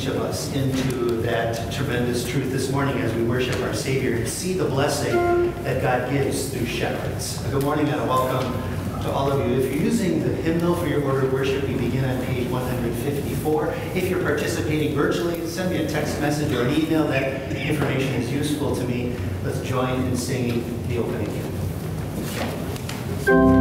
each of us into that tremendous truth this morning as we worship our Savior and see the blessing that God gives through shepherds. Good morning and a welcome to all of you. If you're using the hymnal for your order of worship, we begin on page 154. If you're participating virtually, send me a text message or an email. That the information is useful to me. Let's join in singing the opening hymn.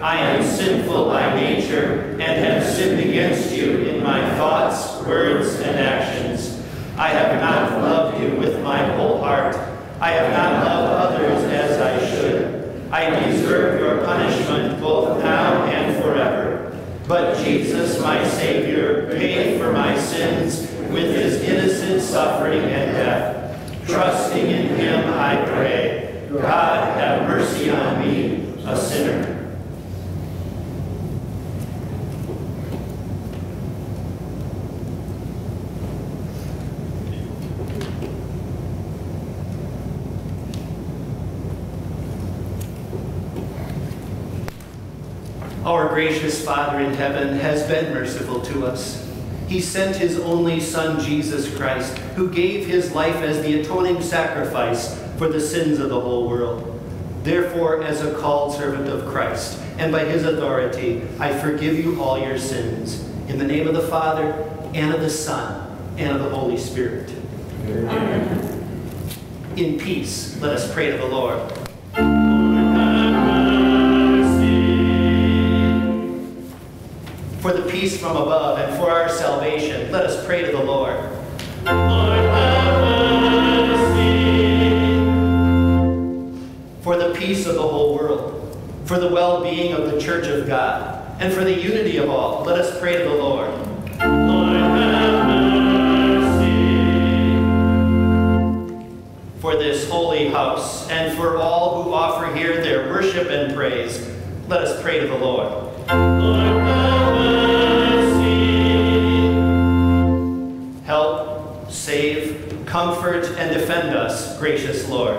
I am sinful by nature and have sinned against you in my thoughts, words, and actions. I have not loved you with my whole heart. I have not loved others as I should. I deserve your punishment both now and. But Jesus, my Savior, paid for my sins with his innocent suffering and death. Trusting in him, I pray, God have mercy on me, a sinner. Our gracious Father in heaven has been merciful to us. He sent his only Son, Jesus Christ, who gave his life as the atoning sacrifice for the sins of the whole world. Therefore, as a called servant of Christ, and by his authority, I forgive you all your sins. In the name of the Father, and of the Son, and of the Holy Spirit. Amen. In peace, let us pray to the Lord. For the peace from above and for our salvation, let us pray to the Lord. Lord have mercy. for the peace of the whole world, for the well-being of the church of God, and for the unity of all, let us pray to the Lord. Lord have mercy. for this holy house, and for all who offer here their worship and praise, let us pray to the Lord. Lord comfort, and defend us, gracious Lord.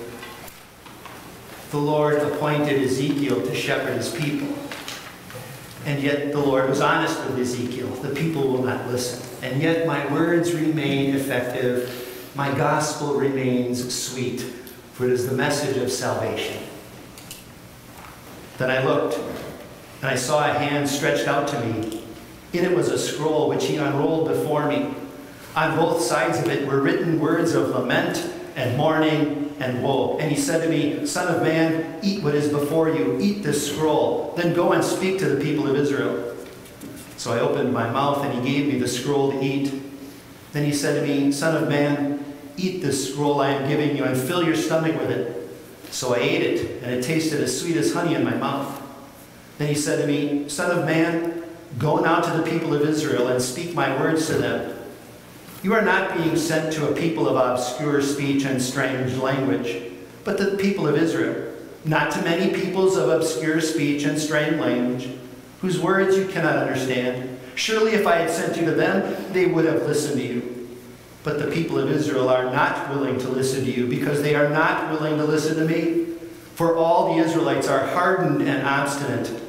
The Lord appointed Ezekiel to shepherd his people. And yet the Lord was honest with Ezekiel. The people will not listen. And yet my words remain effective. My gospel remains sweet for it is the message of salvation. Then I looked, and I saw a hand stretched out to me. In it was a scroll which he unrolled before me. On both sides of it were written words of lament and mourning and woe. And he said to me, Son of man, eat what is before you, eat this scroll, then go and speak to the people of Israel. So I opened my mouth, and he gave me the scroll to eat. Then he said to me, Son of man, Eat this scroll I am giving you and fill your stomach with it. So I ate it, and it tasted as sweet as honey in my mouth. Then he said to me, Son of man, Go now to the people of Israel and speak my words to them. You are not being sent to a people of obscure speech and strange language, but to the people of Israel, not to many peoples of obscure speech and strange language, whose words you cannot understand. Surely if I had sent you to them, they would have listened to you. But the people of Israel are not willing to listen to you because they are not willing to listen to me. For all the Israelites are hardened and obstinate.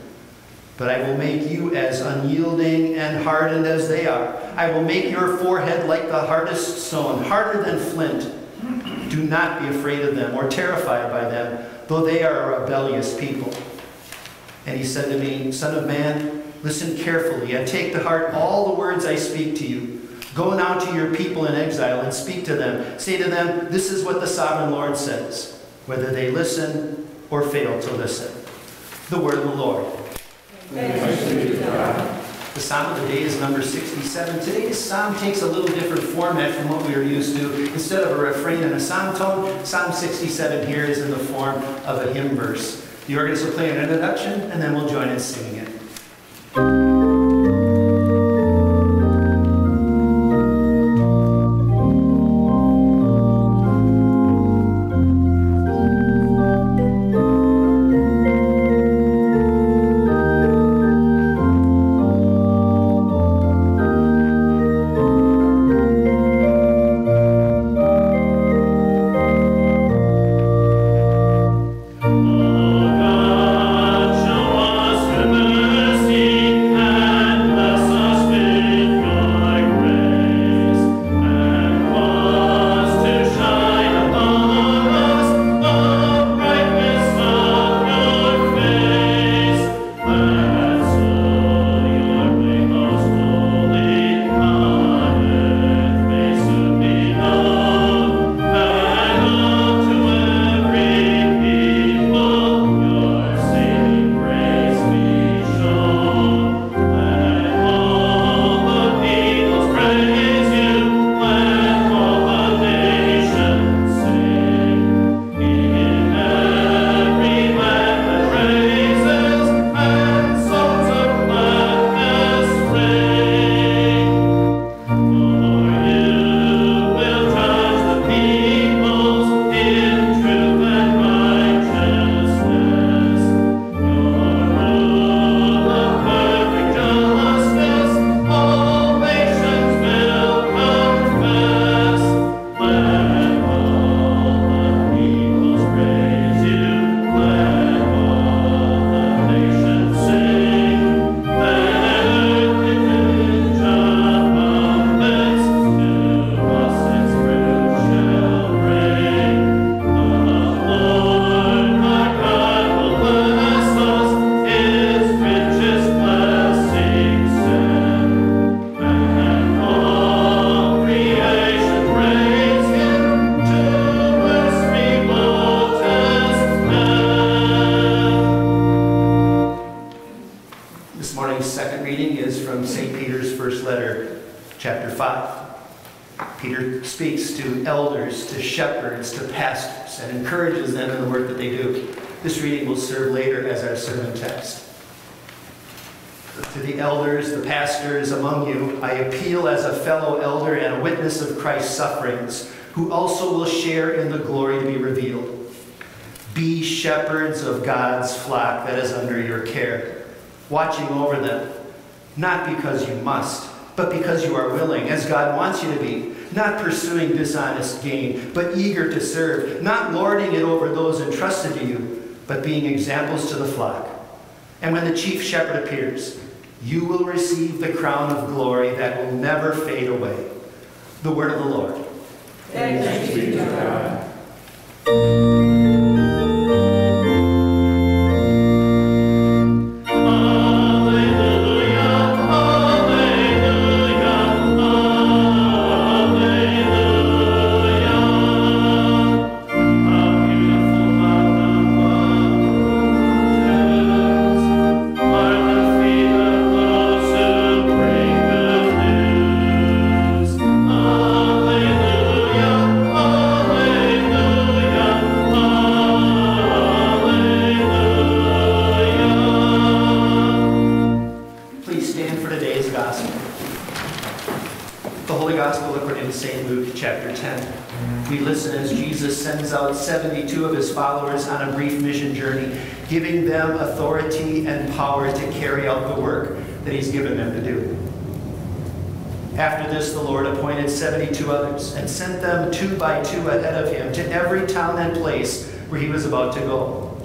But I will make you as unyielding and hardened as they are. I will make your forehead like the hardest stone, harder than flint. Do not be afraid of them or terrified by them, though they are a rebellious people. And he said to me, Son of man, listen carefully and take to heart all the words I speak to you. Go now to your people in exile and speak to them. Say to them, This is what the sovereign Lord says, whether they listen or fail to listen. The word of the Lord. The psalm of the day is number 67. Today's psalm takes a little different format from what we are used to. Instead of a refrain and a psalm tone, Psalm 67 here is in the form of a hymn verse. The organist will play an introduction, and then we'll join in singing it. Not because you must, but because you are willing, as God wants you to be, not pursuing dishonest gain, but eager to serve, not lording it over those entrusted to you, but being examples to the flock. And when the chief shepherd appears, you will receive the crown of glory that will never fade away. The word of the Lord. Thanks be to God. 72 others and sent them two by two ahead of him to every town and place where he was about to go.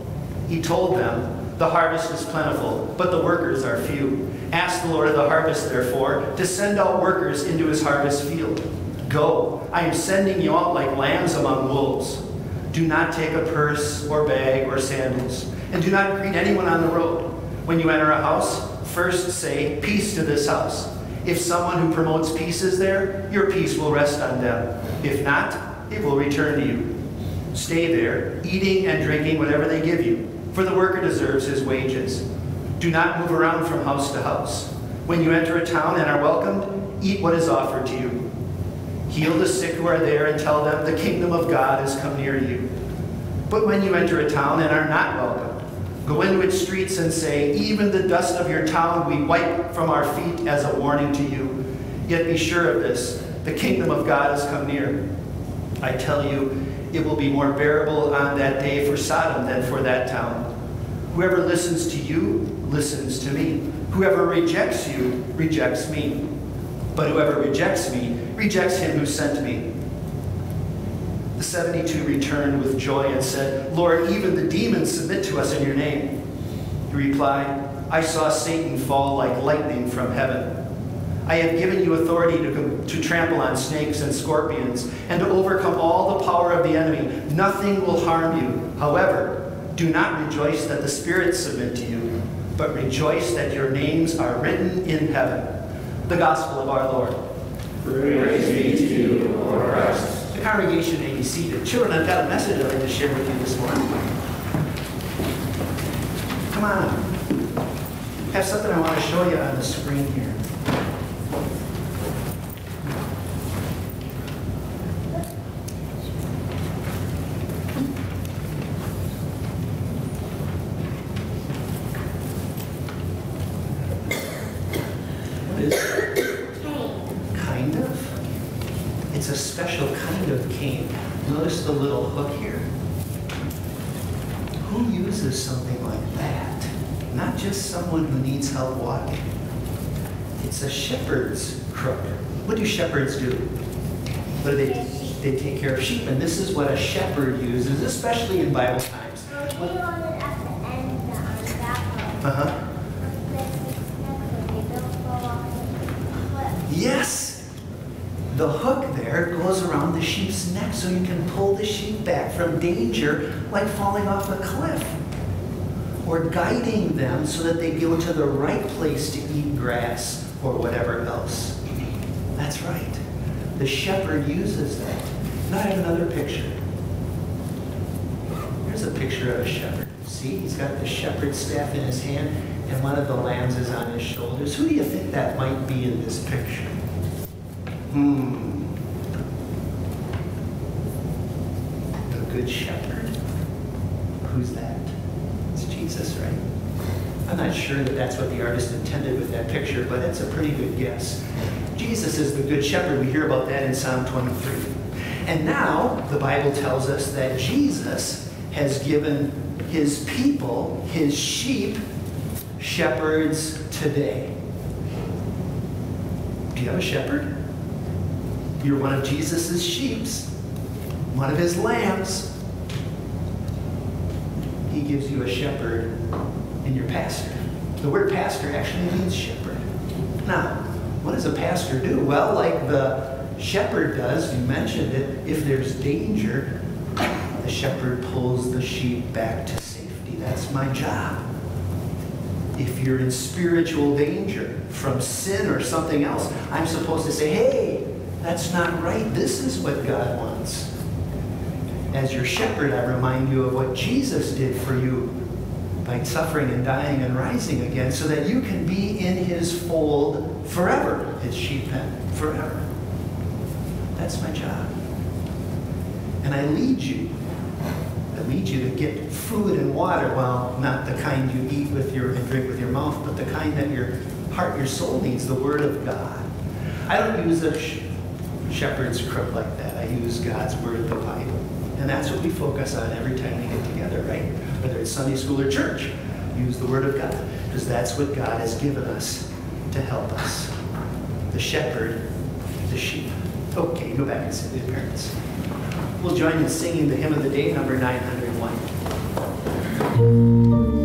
He told them, The harvest is plentiful, but the workers are few. Ask the Lord of the harvest, therefore, to send out workers into his harvest field. Go, I am sending you out like lambs among wolves. Do not take a purse or bag or sandals, and do not greet anyone on the road. When you enter a house, first say, Peace to this house. If someone who promotes peace is there, your peace will rest on them. If not, it will return to you. Stay there, eating and drinking whatever they give you, for the worker deserves his wages. Do not move around from house to house. When you enter a town and are welcomed, eat what is offered to you. Heal the sick who are there and tell them the kingdom of God has come near you. But when you enter a town and are not welcomed, Go into its streets and say, Even the dust of your town we wipe from our feet as a warning to you. Yet be sure of this the kingdom of God has come near. I tell you, it will be more bearable on that day for Sodom than for that town. Whoever listens to you listens to me. Whoever rejects you rejects me. But whoever rejects me rejects him who sent me. The 72 returned with joy and said, Lord, even the demons submit to us in your name. He replied, I saw Satan fall like lightning from heaven. I have given you authority to, to trample on snakes and scorpions and to overcome all the power of the enemy. Nothing will harm you. However, do not rejoice that the spirits submit to you, but rejoice that your names are written in heaven. The gospel of our Lord. Praise be to you, Lord Christ. Congregation may. Children, I've got a message I'd like to share with you this morning. Come on. I have something I want to show you on the screen here. What is it? Kind of. It's a special kind of cane. Notice the little hook here. Who uses something like that? Not just someone who needs help walking. It's a shepherd's crook. What do shepherds do? What do they They take care of sheep, and this is what a shepherd uses, especially in Bible times. Uh-huh. Yes. The hook there goes around the sheep's neck so you can pull the sheep back from danger like falling off a cliff. Or guiding them so that they go to the right place to eat grass or whatever else. That's right. The shepherd uses that. Now I have another picture. Here's a picture of a shepherd. See, he's got the shepherd's staff in his hand and one of the lambs is on his shoulders. Who do you think that might be in this picture? Hmm. The Good Shepherd? Who's that? It's Jesus, right? I'm not sure that that's what the artist intended with that picture, but it's a pretty good guess. Jesus is the Good Shepherd. We hear about that in Psalm 23. And now the Bible tells us that Jesus has given his people, his sheep, shepherds today. Do you have a shepherd? You're one of Jesus' sheeps, one of his lambs. He gives you a shepherd in your pastor. The word pastor actually means shepherd. Now, what does a pastor do? Well, like the shepherd does, you mentioned it, if there's danger, the shepherd pulls the sheep back to safety. That's my job. If you're in spiritual danger from sin or something else, I'm supposed to say, hey, that's not right. This is what God wants. As your shepherd, I remind you of what Jesus did for you by suffering and dying and rising again so that you can be in his fold forever, his sheep pen, forever. That's my job. And I lead you. I lead you to get food and water. Well, not the kind you eat with your and drink with your mouth, but the kind that your heart, your soul needs the Word of God. I don't use a sh- shepherd's crook like that. I use God's Word, the Bible. And that's what we focus on every time we get together, right? Whether it's Sunday school or church, use the Word of God. Because that's what God has given us to help us. The shepherd, the sheep. Okay, go back and sit with parents. We'll join in singing the hymn of the day, number 901.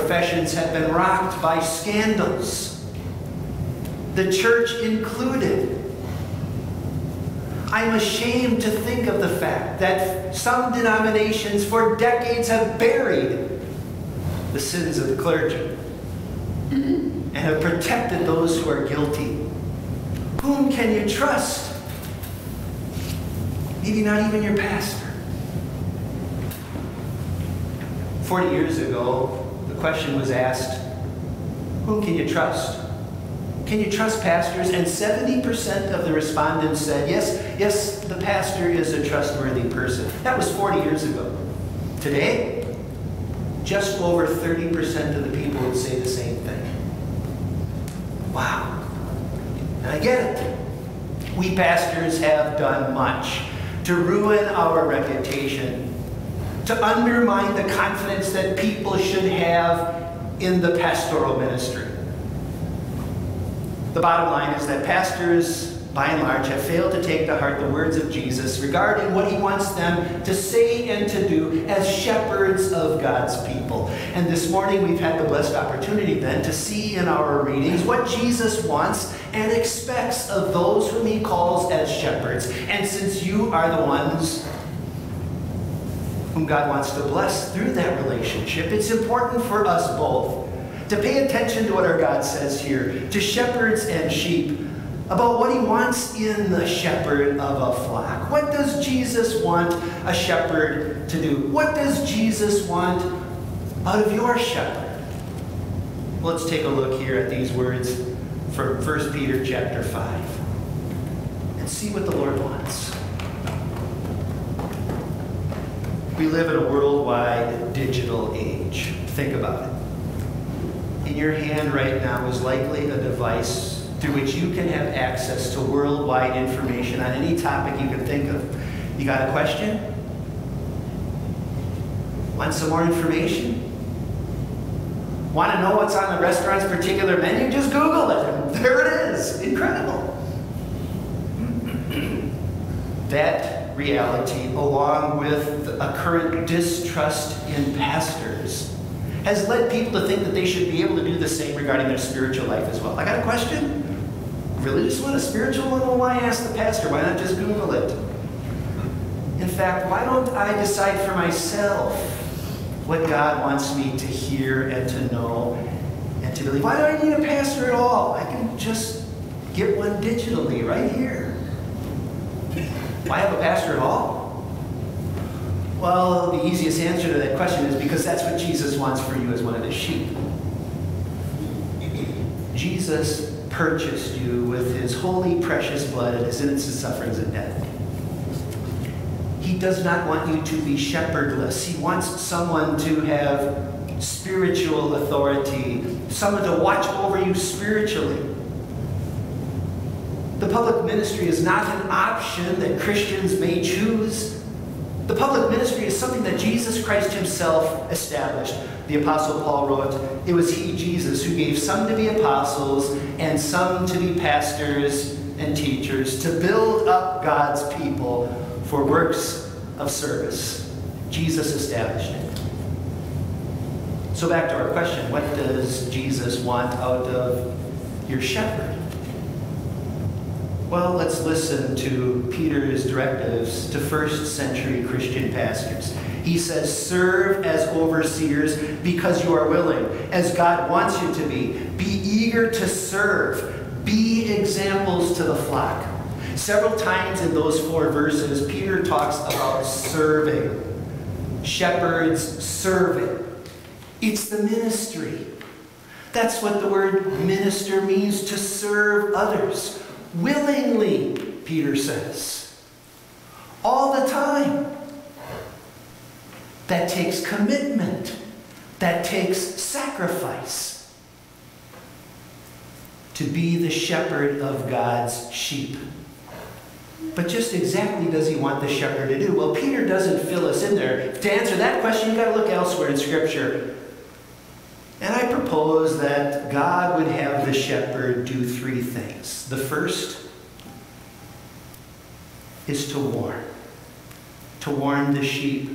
Professions have been rocked by scandals, the church included. I'm ashamed to think of the fact that some denominations for decades have buried the sins of the clergy and have protected those who are guilty. Whom can you trust? Maybe not even your pastor. 40 years ago, question was asked, whom can you trust? Can you trust pastors? And 70% of the respondents said, yes, yes, the pastor is a trustworthy person. That was 40 years ago. Today, just over 30% of the people would say the same thing. Wow. And I get it. We pastors have done much to ruin our reputation, to undermine the confidence that people should have in the pastoral ministry. The bottom line is that pastors, by and large, have failed to take to heart the words of Jesus regarding what he wants them to say and to do as shepherds of God's people. And this morning we've had the blessed opportunity then to see in our readings what Jesus wants and expects of those whom he calls as shepherds. And since you are the ones whom God wants to bless through that relationship, it's important for us both to pay attention to what our God says here to shepherds and sheep about what he wants in the shepherd of a flock. What does Jesus want a shepherd to do? What does Jesus want out of your shepherd? Let's take a look here at these words from 1 Peter chapter 5 and see what the Lord wants. We live in a worldwide digital age. Think about it in your hand right now is likely a device through which you can have access to worldwide information on any topic you can think of. You got a question? Want some more information? Want to know what's on the restaurant's particular menu? Just Google it. There it is. Incredible. that reality, along with a current distrust in pastors, has led people to think that they should be able to do the same regarding their spiritual life as well. I got a question. Really just want a spiritual one? Well, why ask the pastor? Why not just Google it? In fact, why don't I decide for myself what God wants me to hear and to know and to believe? Why do I need a pastor at all? I can just get one digitally right here. Why have a pastor at all? Well, the easiest answer to that question is because that's what Jesus wants for you as one of his sheep. Jesus purchased you with his holy, precious blood and his innocent sufferings and death. He does not want you to be shepherdless. He wants someone to have spiritual authority, someone to watch over you spiritually. The public ministry is not an option that Christians may choose. The public ministry is something that Jesus Christ himself established. The Apostle Paul wrote, It was he, Jesus, who gave some to be apostles and some to be pastors and teachers to build up God's people for works of service. Jesus established it. So back to our question, what does Jesus want out of your shepherd? Well, let's listen to Peter's directives to first century Christian pastors. He says, Serve as overseers because you are willing, as God wants you to be. Be eager to serve. Be examples to the flock. Several times in those four verses, Peter talks about serving. Shepherds serving. It's the ministry. That's what the word minister means to serve others willingly, Peter says. All the time. That takes commitment. That takes sacrifice. To be the shepherd of God's sheep. But just exactly does he want the shepherd to do? Well, Peter doesn't fill us in there. To answer that question, you've got to look elsewhere in Scripture. And I propose that God would have the shepherd do three things. The first is to warn, to warn the sheep.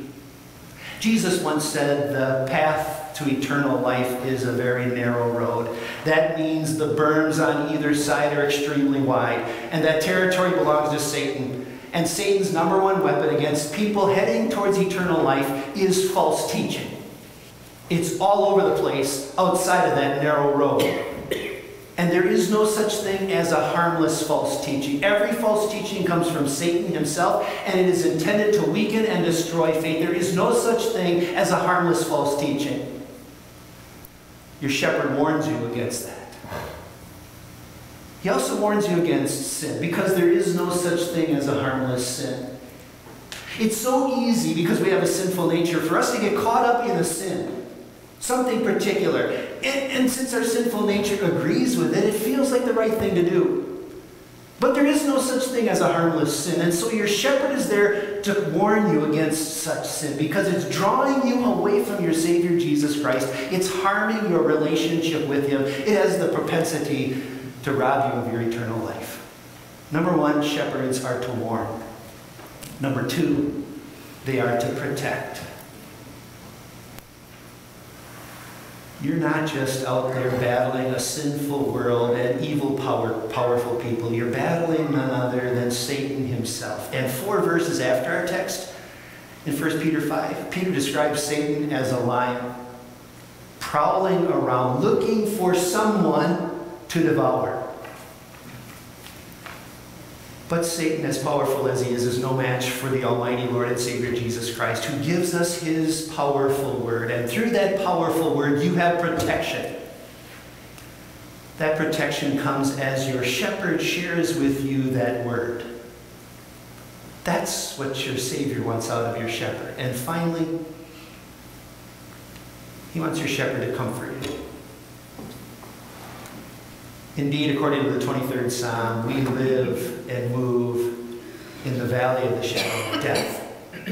Jesus once said the path to eternal life is a very narrow road. That means the berms on either side are extremely wide, and that territory belongs to Satan. And Satan's number one weapon against people heading towards eternal life is false teaching. It's all over the place outside of that narrow road. And there is no such thing as a harmless false teaching. Every false teaching comes from Satan himself, and it is intended to weaken and destroy faith. There is no such thing as a harmless false teaching. Your shepherd warns you against that. He also warns you against sin because there is no such thing as a harmless sin. It's so easy because we have a sinful nature for us to get caught up in a sin, something particular. And, and since our sinful nature agrees with it, it feels like the right thing to do. But there is no such thing as a harmless sin. And so your shepherd is there to warn you against such sin because it's drawing you away from your Savior Jesus Christ. It's harming your relationship with Him. It has the propensity to rob you of your eternal life. Number one, shepherds are to warn. Number two, they are to protect. You're not just out there battling a sinful world and evil, power, powerful people. You're battling none other than Satan himself. And four verses after our text, in 1 Peter 5, Peter describes Satan as a lion, prowling around, looking for someone to devour. But Satan, as powerful as he is, is no match for the Almighty Lord and Savior Jesus Christ, who gives us his powerful word. And through that powerful word, you have protection. That protection comes as your shepherd shares with you that word. That's what your Savior wants out of your shepherd. And finally, he wants your shepherd to comfort you. Indeed, according to the 23rd Psalm, we live and move in the valley of the shadow of death.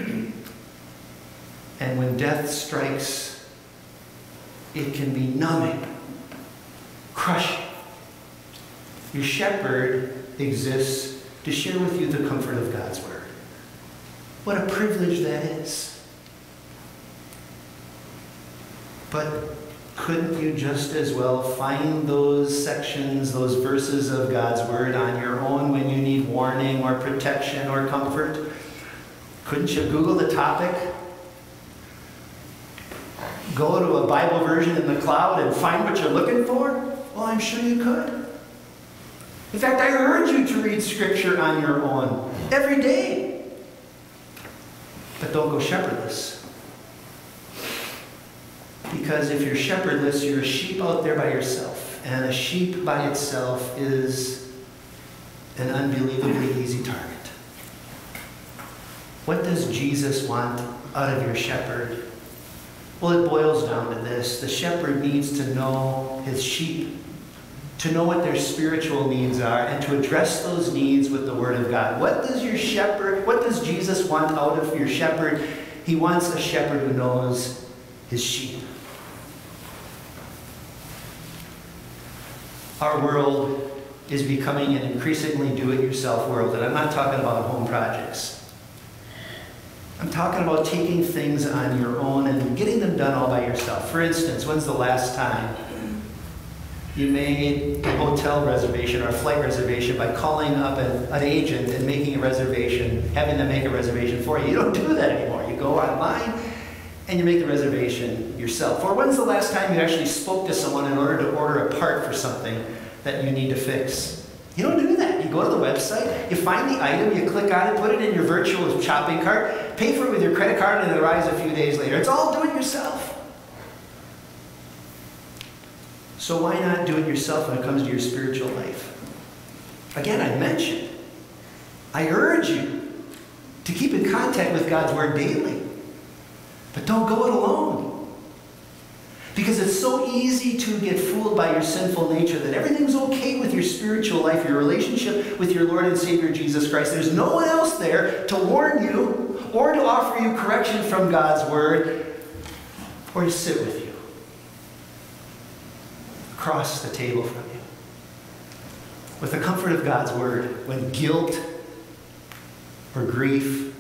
and when death strikes, it can be numbing, crushing. Your shepherd exists to share with you the comfort of God's word. What a privilege that is. But couldn't you just as well find those sections, those verses of God's Word on your own when you need warning or protection or comfort? Couldn't you Google the topic? Go to a Bible version in the cloud and find what you're looking for? Well, I'm sure you could. In fact, I urge you to read Scripture on your own every day. But don't go shepherdless. Because if you're shepherdless, you're a sheep out there by yourself. And a sheep by itself is an unbelievably easy target. What does Jesus want out of your shepherd? Well, it boils down to this the shepherd needs to know his sheep, to know what their spiritual needs are, and to address those needs with the Word of God. What does your shepherd, what does Jesus want out of your shepherd? He wants a shepherd who knows his sheep. Our world is becoming an increasingly do-it-yourself world, and I'm not talking about home projects. I'm talking about taking things on your own and getting them done all by yourself. For instance, when's the last time you made a hotel reservation or a flight reservation by calling up an, an, agent and making a reservation, having them make a reservation for you? You don't do that anymore. You go online and you make the reservation yourself. Or when's the last time you actually spoke to someone in order to order a part for something that you need to fix? You don't do that. You go to the website, you find the item, you click on it, put it in your virtual shopping cart, pay for it with your credit card, and it arrives a few days later. It's all do it yourself. So why not do it yourself when it comes to your spiritual life? Again, I mentioned, I urge you to keep in contact with God's Word daily. But don't go it alone. Because it's so easy to get fooled by your sinful nature that everything's okay with your spiritual life, your relationship with your Lord and Savior Jesus Christ. There's no one else there to warn you or to offer you correction from God's Word or to sit with you across the table from you. With the comfort of God's Word, when guilt or grief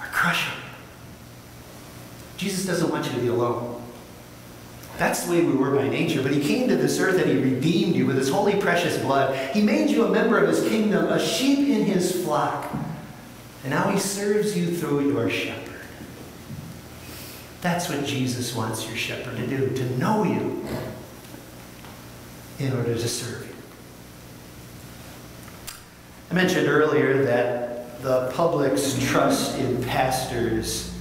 are crushing Jesus doesn't want you to be alone. That's the way we were by nature. But he came to this earth and he redeemed you with his holy, precious blood. He made you a member of his kingdom, a sheep in his flock. And now he serves you through your shepherd. That's what Jesus wants your shepherd to do, to know you in order to serve you. I mentioned earlier that the public's trust in pastors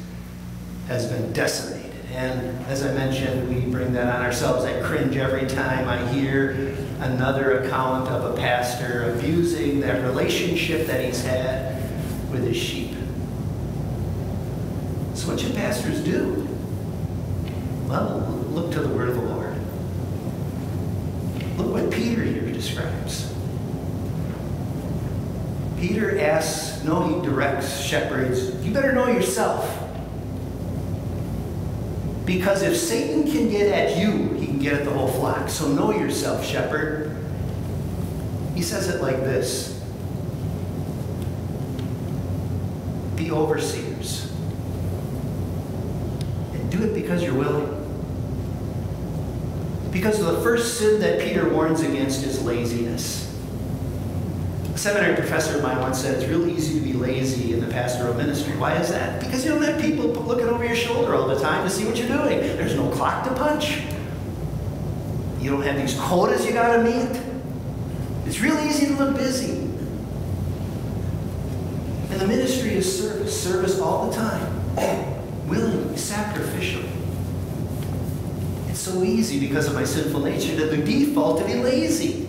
has been decimated. And as I mentioned, we bring that on ourselves. I cringe every time I hear another account of a pastor abusing that relationship that he's had with his sheep. So, what should pastors do? Well, look to the word of the Lord. Look what Peter here describes. Peter asks, no, he directs shepherds, you better know yourself. Because if Satan can get at you, he can get at the whole flock. So know yourself, shepherd. He says it like this Be overseers. And do it because you're willing. Because the first sin that Peter warns against is laziness. A seminary professor of mine once said it's real easy to be lazy in the pastoral ministry. Why is that? Because you don't have people looking over your shoulder all the time to see what you're doing. There's no clock to punch. You don't have these quotas you got to meet. It's real easy to look busy. And the ministry is service, service all the time, willingly, sacrificially. It's so easy because of my sinful nature to the default to be lazy.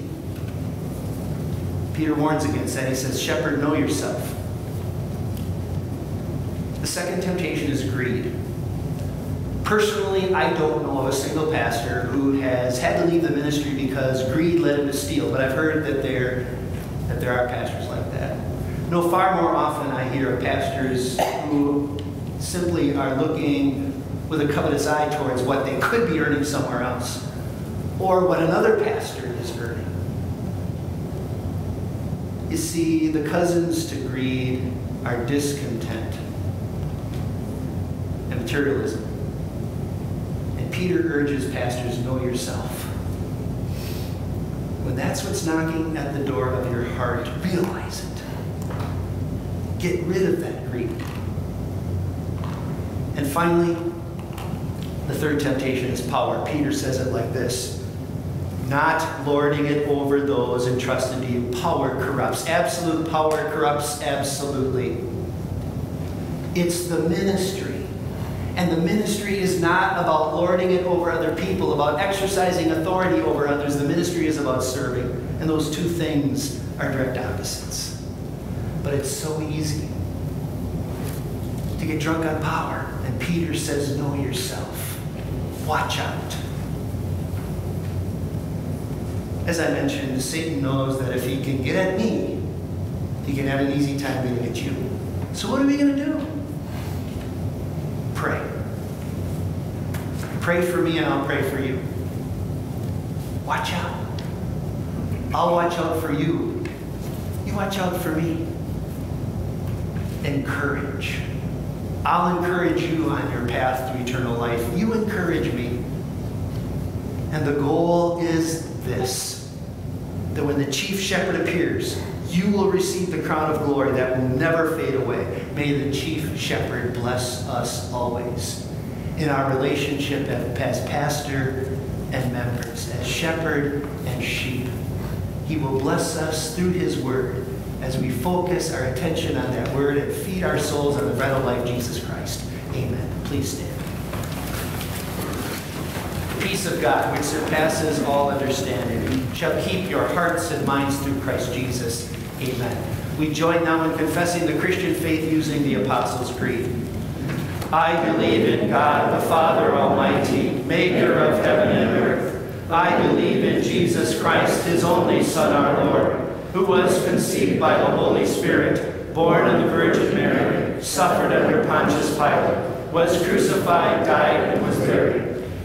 Peter warns against that. He says, Shepherd, know yourself. The second temptation is greed. Personally, I don't know of a single pastor who has had to leave the ministry because greed led him to steal, but I've heard that there, that there are pastors like that. No, far more often I hear of pastors who simply are looking with a covetous eye towards what they could be earning somewhere else or what another pastor is earning. You see, the cousins to greed are discontent and materialism. And Peter urges pastors, know yourself. When that's what's knocking at the door of your heart, realize it. Get rid of that greed. And finally, the third temptation is power. Peter says it like this not lording it over those entrusted to you. Power corrupts. Absolute power corrupts absolutely. It's the ministry. And the ministry is not about lording it over other people, about exercising authority over others. The ministry is about serving. And those two things are direct opposites. But it's so easy to get drunk on power. And Peter says, Know yourself. Watch out. As I mentioned, Satan knows that if he can get at me, he can have an easy time getting at you. So what are we going to do? Pray. Pray for me and I'll pray for you. Watch out. I'll watch out for you. You watch out for me. Encourage. I'll encourage you on your path to eternal life. You encourage me. And the goal is this that when the chief shepherd appears, you will receive the crown of glory that will never fade away. May the chief shepherd bless us always in our relationship as pastor and members, as shepherd and sheep. He will bless us through his word as we focus our attention on that word and feed our souls on the bread of life, Jesus Christ. Amen. Please stand peace of God, which surpasses all understanding, shall keep your hearts and minds through Christ Jesus. Amen. We join now in confessing the Christian faith using the Apostles' Creed. I believe in God, the Father Almighty, maker of heaven and earth. I believe in Jesus Christ, his only Son, our Lord, who was conceived by the Holy Spirit, born of the Virgin Mary, suffered under Pontius Pilate, was crucified, died, and was buried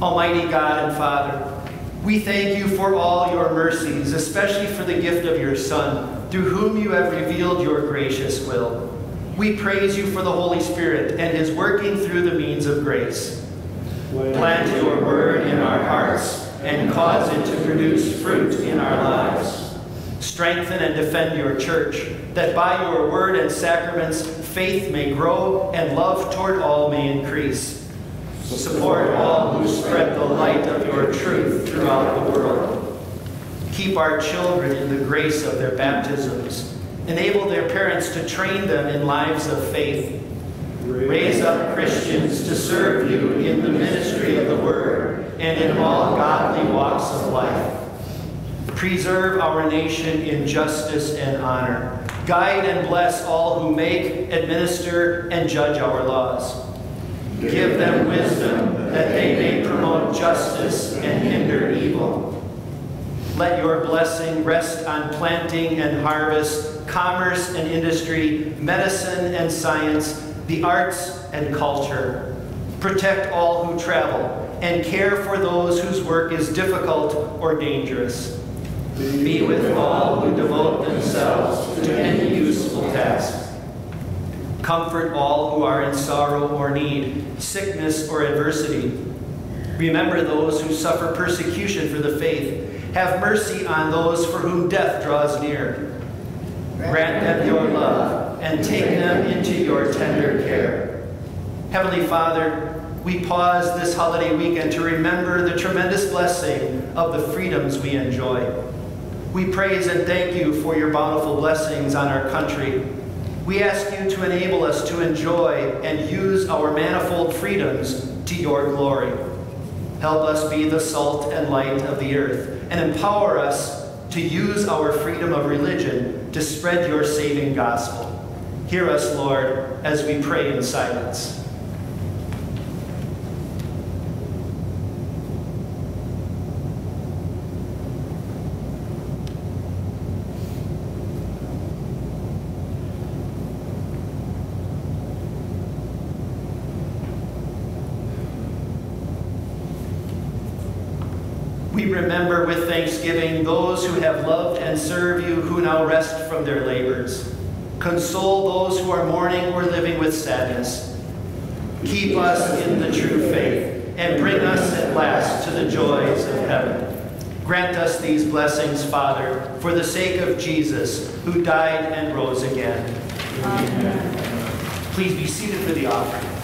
Almighty God and Father, we thank you for all your mercies, especially for the gift of your Son, through whom you have revealed your gracious will. We praise you for the Holy Spirit and his working through the means of grace. Plant your word in our hearts and cause it to produce fruit in our lives. Strengthen and defend your church, that by your word and sacraments faith may grow and love toward all may increase. Support all who spread the light of your truth throughout the world. Keep our children in the grace of their baptisms. Enable their parents to train them in lives of faith. Raise up Christians to serve you in the ministry of the word and in all godly walks of life. Preserve our nation in justice and honor. Guide and bless all who make, administer, and judge our laws. Give them wisdom that they may promote justice and hinder evil. Let your blessing rest on planting and harvest, commerce and industry, medicine and science, the arts and culture. Protect all who travel and care for those whose work is difficult or dangerous. Be with all who devote themselves to any useful task. Comfort all who are in sorrow or need, sickness or adversity. Remember those who suffer persecution for the faith. Have mercy on those for whom death draws near. Grant them your love and take them into your tender care. Heavenly Father, we pause this holiday weekend to remember the tremendous blessing of the freedoms we enjoy. We praise and thank you for your bountiful blessings on our country we ask you to enable us to enjoy and use our manifold freedoms to your glory. Help us be the salt and light of the earth, and empower us to use our freedom of religion to spread your saving gospel. Hear us, Lord, as we pray in silence. remember with thanksgiving those who have loved and served you who now rest from their labors. Console those who are mourning or living with sadness. Keep us in the true faith and bring us at last to the joys of heaven. Grant us these blessings, Father, for the sake of Jesus, who died and rose again. Amen. Please be seated for the offering.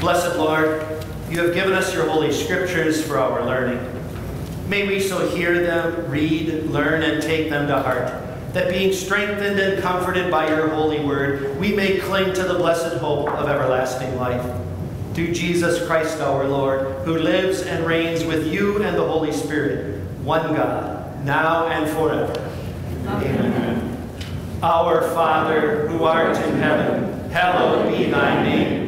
Blessed Lord, you have given us your holy scriptures for our learning. May we so hear them, read, learn, and take them to heart, that being strengthened and comforted by your holy word, we may cling to the blessed hope of everlasting life. Through Jesus Christ our Lord, who lives and reigns with you and the Holy Spirit, one God, now and forever. Amen. Our Father, who art in heaven, hallowed be thy name.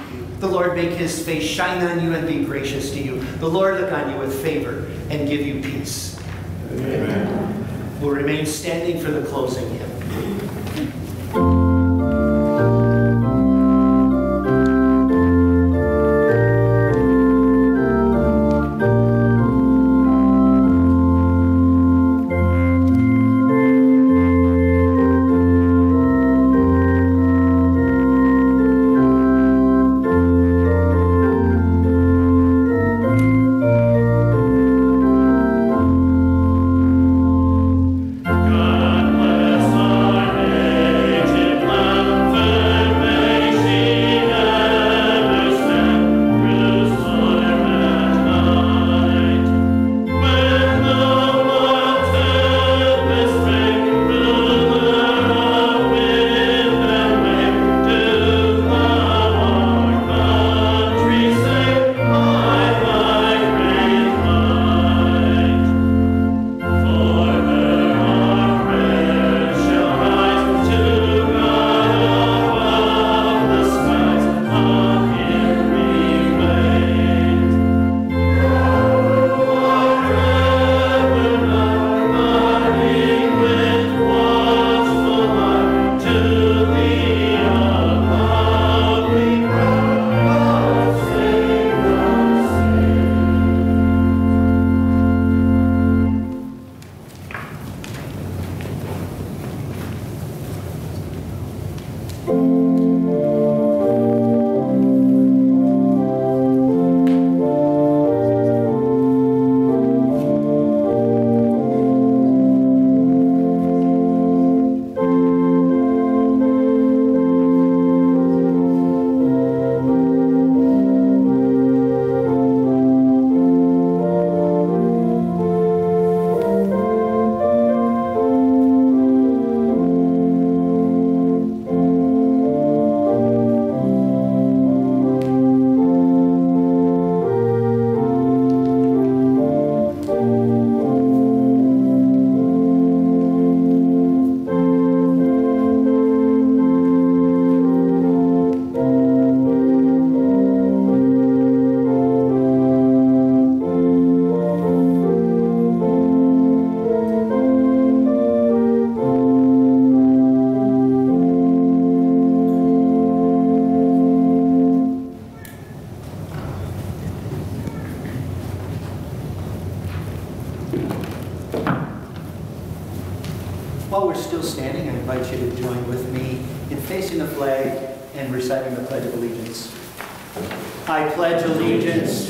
The Lord make his face shine on you and be gracious to you. The Lord look on you with favor and give you peace. Amen. We'll remain standing for the closing hymn.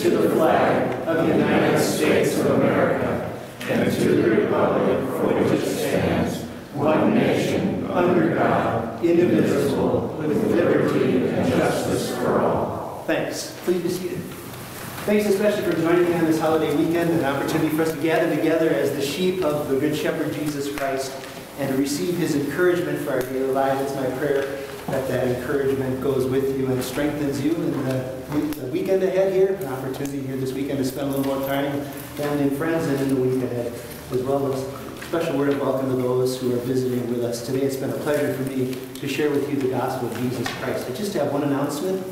To the flag of the United States of America and to the republic for which it stands, one nation, under God, indivisible, with liberty and justice for all. Thanks. Please be seated. Thanks especially for joining me on this holiday weekend, an opportunity for us to gather together as the sheep of the Good Shepherd Jesus Christ and to receive his encouragement for our daily lives. It's my prayer that that encouragement goes with you and strengthens you in the, the weekend ahead here. An opportunity here this weekend to spend a little more time with family and friends and in the week ahead as well as special word of welcome to those who are visiting with us today. It's been a pleasure for me to share with you the gospel of Jesus Christ. I just have one announcement.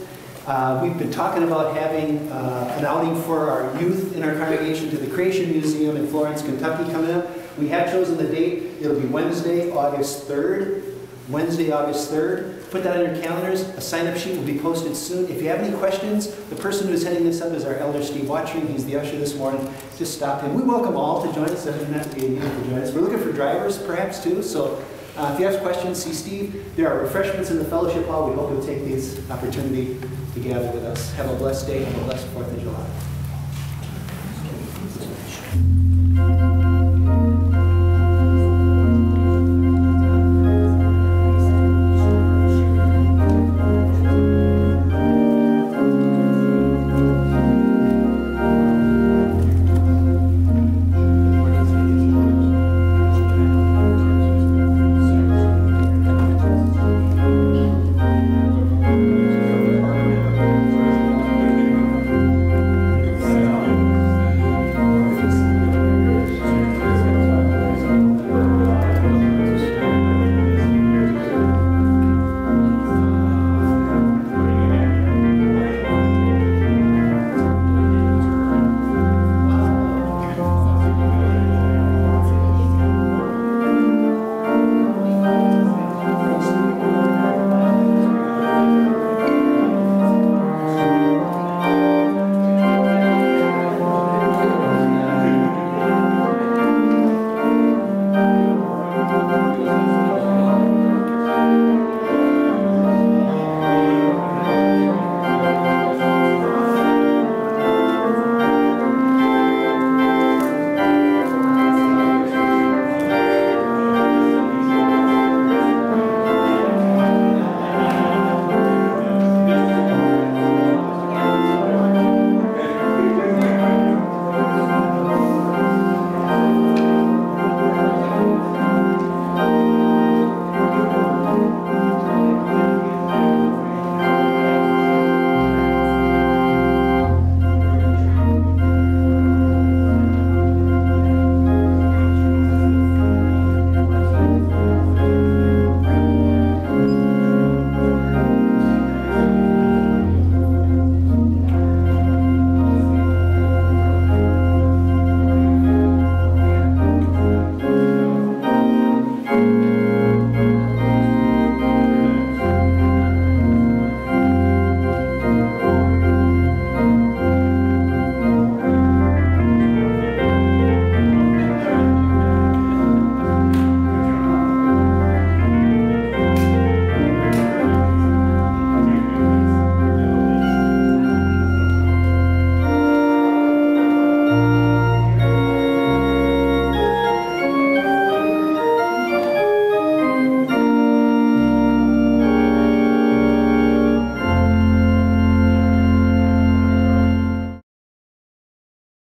Uh, We've been talking about having uh, an outing for our youth in our congregation to the Creation Museum in Florence, Kentucky coming up. We have chosen the date. It'll be Wednesday, August 3rd. Wednesday, August 3rd. Put that on your calendars. A sign-up sheet will be posted soon. If you have any questions, the person who's heading this up is our elder Steve Watching. He's the usher this morning. Just stop him. We welcome all to join us. Doesn't have to be a need to join us. We're looking for drivers perhaps too, so uh, if you have questions, see Steve. There are refreshments in the fellowship hall. We hope you'll take this opportunity to gather with us. Have a blessed day. Have a blessed Fourth of July.